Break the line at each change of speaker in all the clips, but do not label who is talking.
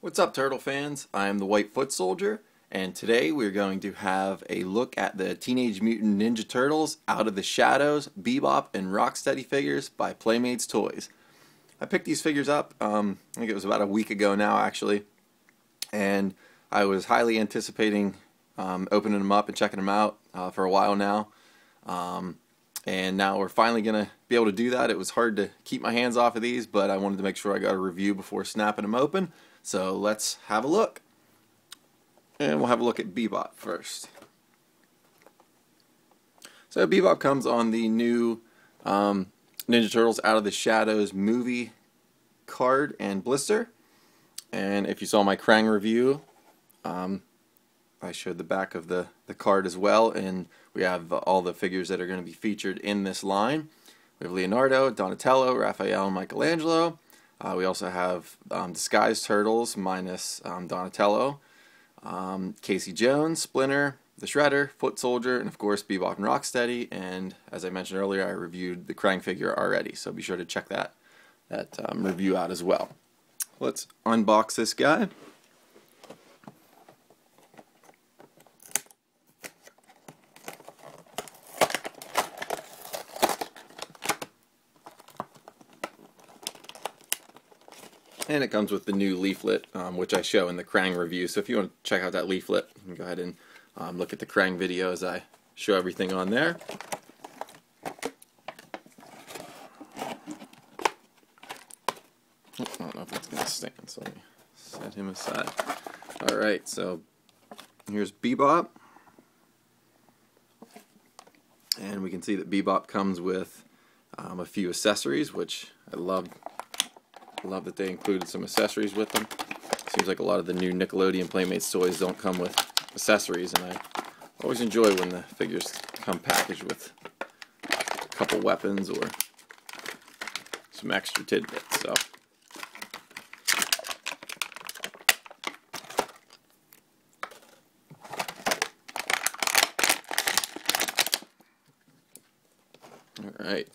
What's up, Turtle fans? I am the White Foot Soldier, and today we're going to have a look at the Teenage Mutant Ninja Turtles Out of the Shadows Bebop and Rocksteady figures by Playmates Toys. I picked these figures up, um, I think it was about a week ago now, actually, and I was highly anticipating um, opening them up and checking them out uh, for a while now. Um, and now we're finally to be able to do that. It was hard to keep my hands off of these, but I wanted to make sure I got a review before snapping them open. So let's have a look. And we'll have a look at Bebop first. So Bebop comes on the new um, Ninja Turtles Out of the Shadows movie card and blister. And if you saw my Krang review, um, I showed the back of the, the card as well, and we have all the figures that are going to be featured in this line. We have Leonardo, Donatello, Raphael, Michelangelo. Uh, we also have um, Disguised Turtles minus um, Donatello, um, Casey Jones, Splinter, the Shredder, Foot Soldier, and of course Bebop and Rocksteady. And as I mentioned earlier, I reviewed the Krang figure already, so be sure to check that that um, review out as well. Let's unbox this guy. And it comes with the new leaflet, um, which I show in the Krang review. So if you want to check out that leaflet, you can go ahead and um, look at the Krang video as I show everything on there. I don't know if it's going to stand, so let me set him aside. Alright, so here's Bebop. And we can see that Bebop comes with um, a few accessories, which I love Love that they included some accessories with them. Seems like a lot of the new Nickelodeon Playmates toys don't come with accessories, and I always enjoy when the figures come packaged with a couple weapons or some extra tidbits. So. All right.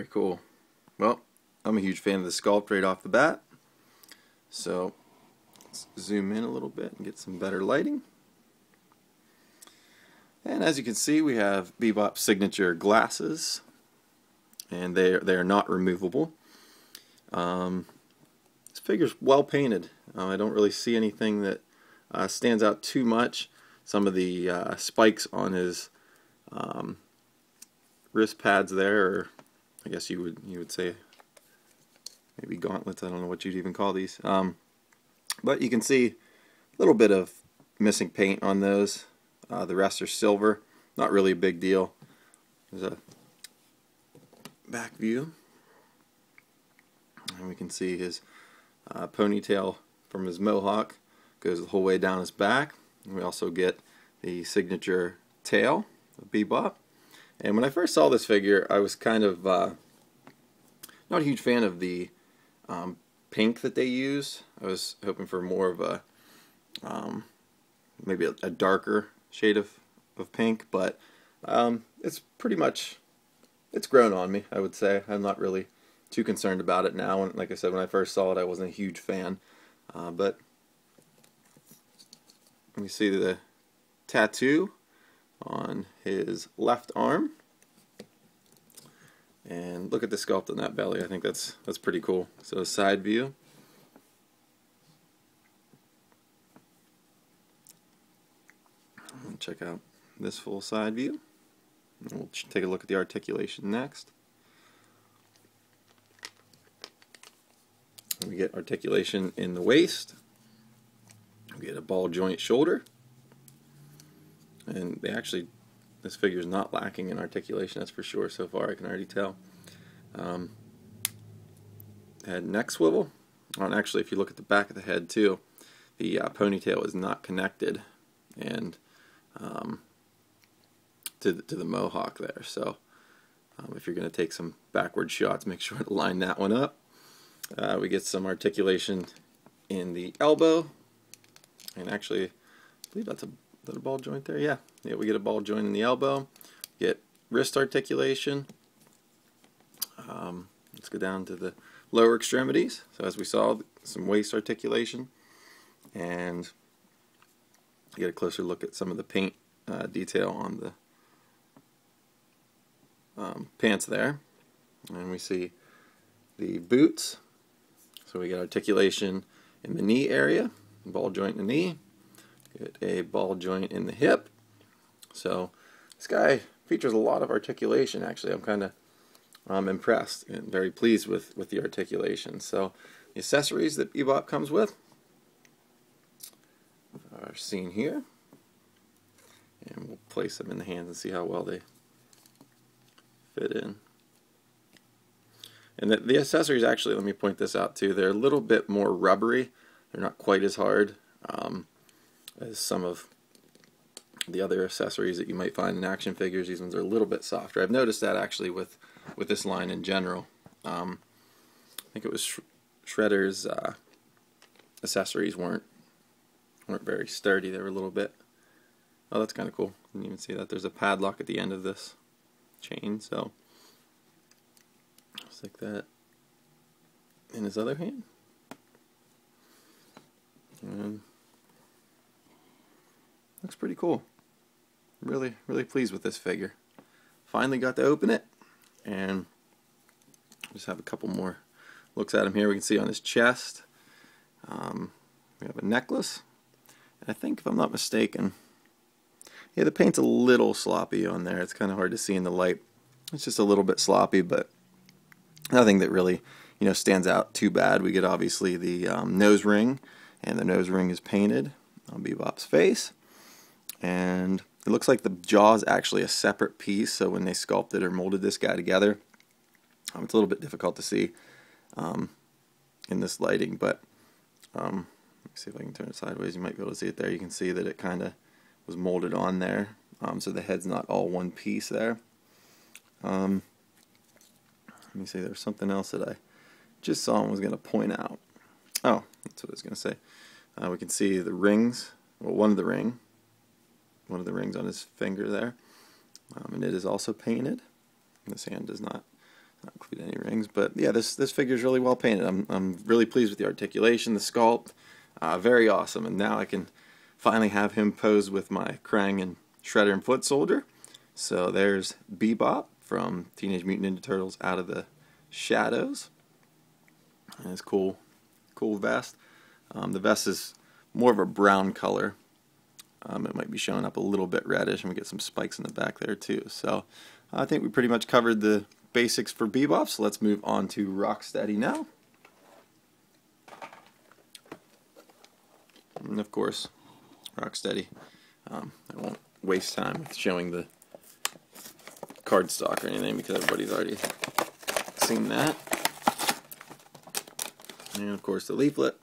Very cool. Well, I'm a huge fan of the sculpt right off the bat. So let's zoom in a little bit and get some better lighting. And as you can see, we have Bebop signature glasses, and they are, they are not removable. Um, this figure's well painted. Uh, I don't really see anything that uh, stands out too much. Some of the uh, spikes on his um, wrist pads there are I guess you would you would say maybe gauntlets. I don't know what you'd even call these. Um, but you can see a little bit of missing paint on those. Uh, the rest are silver. Not really a big deal. There's a back view. And we can see his uh, ponytail from his mohawk goes the whole way down his back. And we also get the signature tail of Bebop. And when I first saw this figure, I was kind of uh, not a huge fan of the um, pink that they use. I was hoping for more of a um, maybe a, a, darker shade of, of pink, but um, it's pretty much it's grown on me. I would say I'm not really too concerned about it now. And like I said, when I first saw it, I wasn't a huge fan. Uh, but let me see the tattoo on his left arm. And look at the sculpt on that belly. I think that's that's pretty cool. So side view. check out this full side view. And we'll take a look at the articulation next. We get articulation in the waist. We get a ball joint shoulder and they actually this figure is not lacking in articulation that's for sure so far I can already tell. Um, neck swivel. And actually if you look at the back of the head too the uh, ponytail is not connected and um, to, the, to the mohawk there. So um, if you're going to take some backward shots make sure to line that one up. Uh, we get some articulation in the elbow. And actually I believe that's a that a ball joint there? Yeah. Yeah, we get a ball joint in the elbow. Get wrist articulation. Um, let's go down to the lower extremities. So as we saw, some waist articulation and get a closer look at some of the paint uh, detail on the um, pants there. And we see the boots. So we get articulation in the knee area, ball joint in the knee, get a ball joint in the hip. So this guy features a lot of articulation actually. I'm kind of um, impressed and very pleased with, with the articulation. So the accessories that Bebop comes with are seen here. And we'll place them in the hands and see how well they fit in. And the, the accessories actually, let me point this out too, they're a little bit more rubbery. They're not quite as hard um, as some of the other accessories that you might find in action figures. These ones are a little bit softer. I've noticed that actually with, with this line in general. Um, I think it was Sh Shredder's uh, accessories weren't weren't very sturdy. They were a little bit. Oh, that's kind of cool. Didn't even see that. There's a padlock at the end of this chain, so like that. In his other hand. And looks pretty cool. Really, really pleased with this figure. Finally got to open it, and just have a couple more looks at him here. We can see on his chest. Um, we have a necklace. And I think, if I'm not mistaken, yeah, the paint's a little sloppy on there. It's kind of hard to see in the light. It's just a little bit sloppy, but nothing that really, you know, stands out too bad. We get obviously the um, nose ring, and the nose ring is painted on Bebop's face. And it looks like the jaw is actually a separate piece, so when they sculpted or molded this guy together, um, it's a little bit difficult to see um, in this lighting, but um, let me see if I can turn it sideways. You might be able to see it there. You can see that it kind of was molded on there, um, so the head's not all one piece there. Um, let me see, there's something else that I just saw and was going to point out. Oh, that's what I was going to say. Uh, we can see the rings, well, one of the ring, one of the rings on his finger there, um, and it is also painted. This hand does not not include any rings. But yeah, this this figure is really well painted. I'm I'm really pleased with the articulation, the sculpt, uh, very awesome. And now I can finally have him pose with my Krang and Shredder and Foot Soldier. So there's Bebop from Teenage Mutant Ninja Turtles Out of the Shadows. And his cool, cool vest. Um, the vest is more of a brown color. Um, it might be showing up a little bit reddish, and we get some spikes in the back there too. So I think we pretty much covered the basics for Bebop, so let's move on to Rocksteady now. And of course, Rocksteady. Um, I won't waste time with showing the card stock or anything because everybody's already seen that. And of course the leaflet.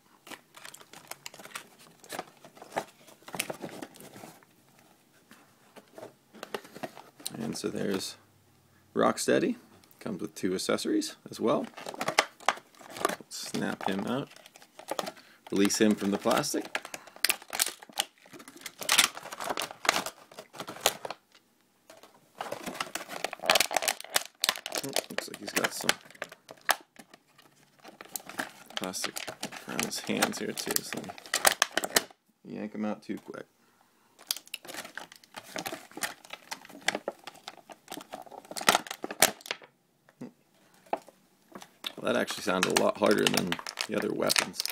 And so there's Rocksteady. Comes with two accessories as well. Snap him out. Release him from the plastic. Oh, looks like he's got some plastic around his hands here too, so yank him out too quick. That actually sounded a lot harder than the other weapons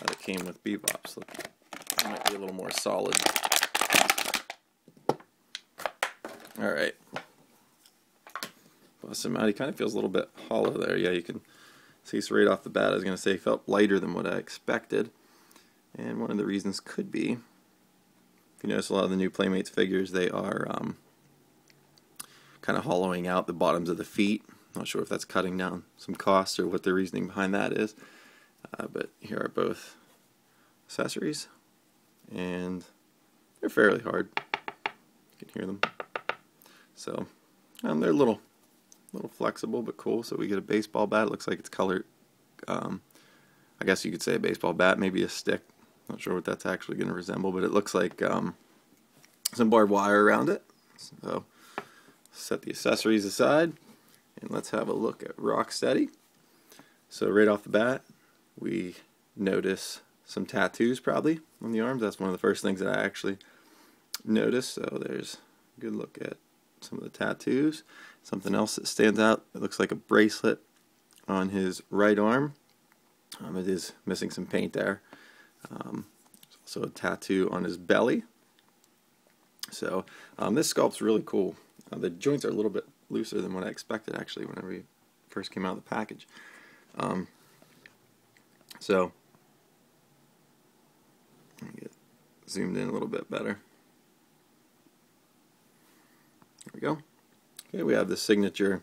that came with Bebop, so it might be a little more solid. Alright. Bust him out. He kind of feels a little bit hollow there. Yeah, you can see so right off the bat. I was going to say he felt lighter than what I expected. And one of the reasons could be, if you notice a lot of the new Playmates figures, they are um, kind of hollowing out the bottoms of the feet not sure if that's cutting down some costs or what the reasoning behind that is. Uh, but here are both accessories, and they're fairly hard. You can hear them. So, um, they're a little, little flexible but cool. So we get a baseball bat. It looks like it's colored. Um, I guess you could say a baseball bat, maybe a stick. Not sure what that's actually going to resemble, but it looks like um, some barbed wire around it. So set the accessories aside. And let's have a look at Rocksteady. So right off the bat, we notice some tattoos probably on the arms. That's one of the first things that I actually noticed. So there's a good look at some of the tattoos. Something else that stands out, it looks like a bracelet on his right arm. Um, it is missing some paint there. Um, also a tattoo on his belly. So um, this sculpt's really cool. Uh, the joints are a little bit looser than what I expected actually whenever we first came out of the package. Um, so get zoomed in a little bit better. There we go. Okay, we have the signature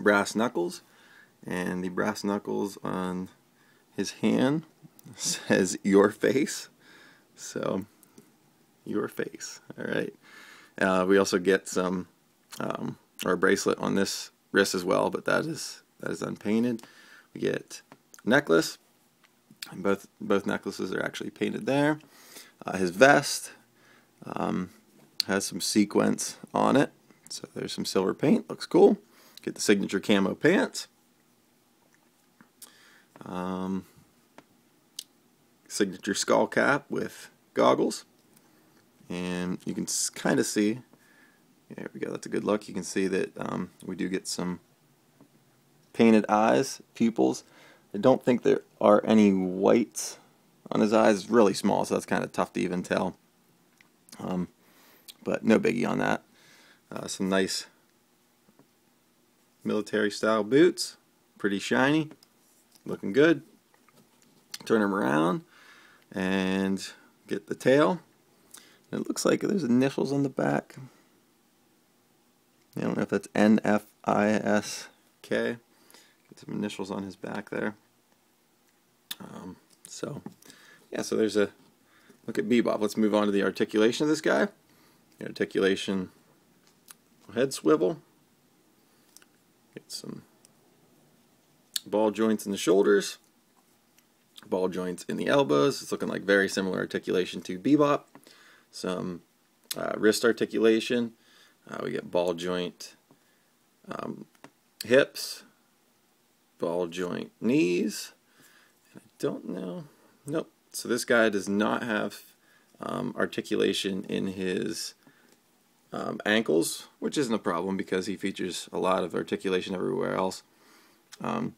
brass knuckles, and the brass knuckles on his hand says your face. So, your face. All right. Uh, we also get some, um, or a bracelet on this wrist as well, but that is that is unpainted. We get necklace, and both both necklaces are actually painted there. Uh, his vest um, has some sequence on it, so there's some silver paint. Looks cool. Get the signature camo pants. Um, signature skull cap with goggles. And you can kind of see, there we go, that's a good look. You can see that um, we do get some painted eyes, pupils. I don't think there are any whites on his eyes. It's really small, so that's kind of tough to even tell. Um, but no biggie on that. Uh, some nice military style boots. Pretty shiny. Looking good. Turn them around and get the tail. It looks like there's initials on the back. I don't know if that's N-F-I-S-K. Get some initials on his back there. Um, so, yeah, so there's a look at Bebop. Let's move on to the articulation of this guy. The articulation head swivel. Get some ball joints in the shoulders, ball joints in the elbows. It's looking like very similar articulation to Bebop. Some uh, wrist articulation. Uh, we get ball joint um, hips, ball joint knees. I don't know. Nope. So this guy does not have um, articulation in his um, ankles, which isn't a problem because he features a lot of articulation everywhere else. Um,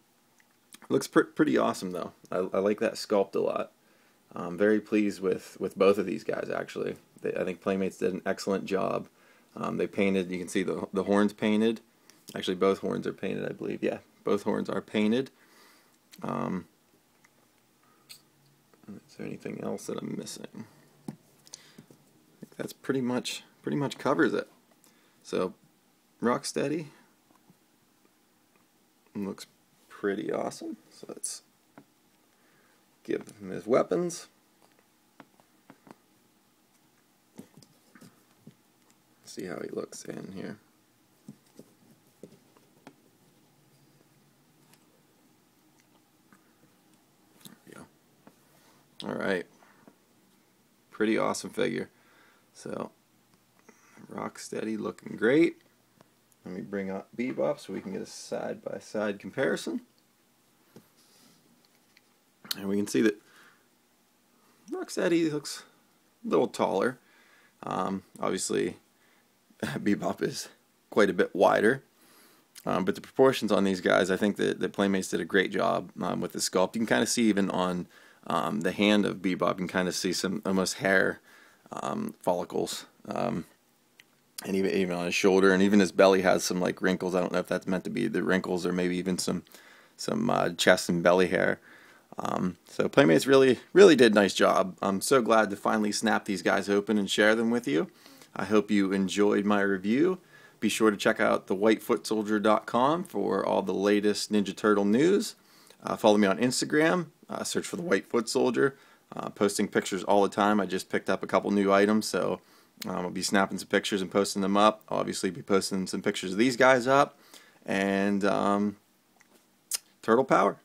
looks pr pretty awesome though. I, I, like that sculpt a lot. I'm very pleased with, with both of these guys actually. They, I think Playmates did an excellent job. Um, they painted, you can see the, the horns painted. Actually both horns are painted I believe. Yeah, both horns are painted. Um, is there anything else that I'm missing? That's pretty much pretty much covers it. So, Rocksteady looks pretty awesome. So let's give him his weapons. See how he looks in here. All right. Pretty awesome figure. So Rocksteady looking great. Let me bring up Bebop so we can get a side-by-side -side comparison. And we can see that Rocksteady looks a little taller. Um, obviously, Bebop is quite a bit wider. Um, but the proportions on these guys, I think that, that Playmates did a great job um, with the sculpt. You can kind of see even on um, the hand of Bebop, you can kind of see some almost hair um, follicles um, and even even on his shoulder and even his belly has some like wrinkles. I don't know if that's meant to be the wrinkles or maybe even some some uh, chest and belly hair. Um, so Playmates really really did a nice job. I'm so glad to finally snap these guys open and share them with you. I hope you enjoyed my review. Be sure to check out thewhitefootssoldier.com for all the latest Ninja Turtle news. Uh, follow me on Instagram. Uh, search for the White Foot Soldier. Uh, posting pictures all the time. I just picked up a couple new items, so um, I'll be snapping some pictures and posting them up. I'll obviously be posting some pictures of these guys up. And um, Turtle Power.